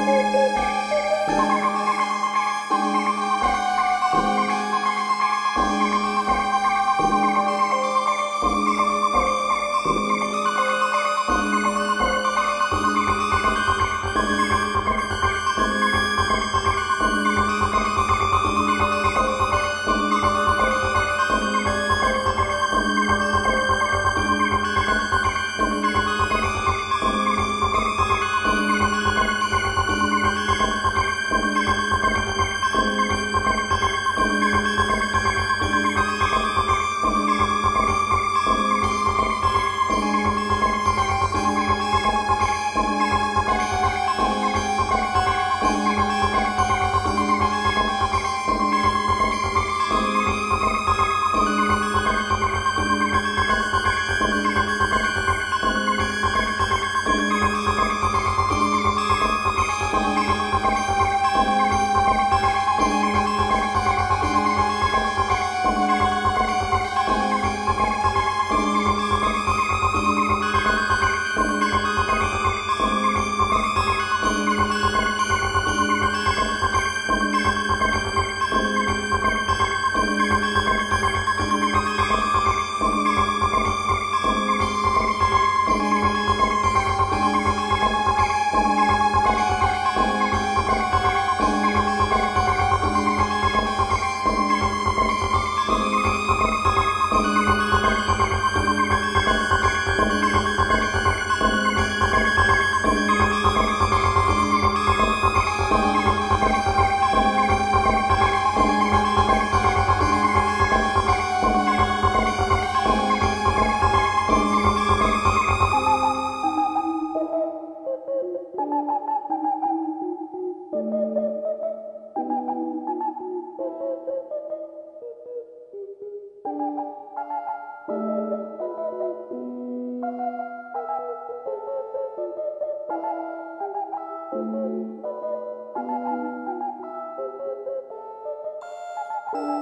Música you